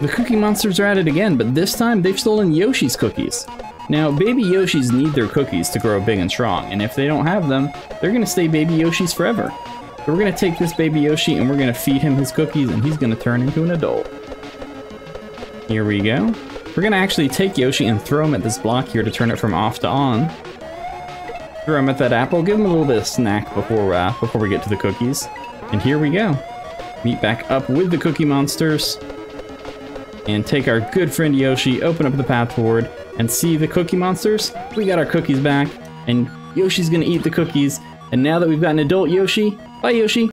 The Cookie Monsters are at it again, but this time they've stolen Yoshi's cookies. Now, baby Yoshis need their cookies to grow big and strong, and if they don't have them, they're gonna stay baby Yoshis forever. So we're gonna take this baby Yoshi and we're gonna feed him his cookies and he's gonna turn into an adult. Here we go. We're gonna actually take Yoshi and throw him at this block here to turn it from off to on. Throw him at that apple, give him a little bit of snack before, uh, before we get to the cookies. And here we go. Meet back up with the Cookie Monsters. And take our good friend Yoshi, open up the path forward, and see the Cookie Monsters. We got our cookies back, and Yoshi's gonna eat the cookies. And now that we've got an adult Yoshi, bye Yoshi!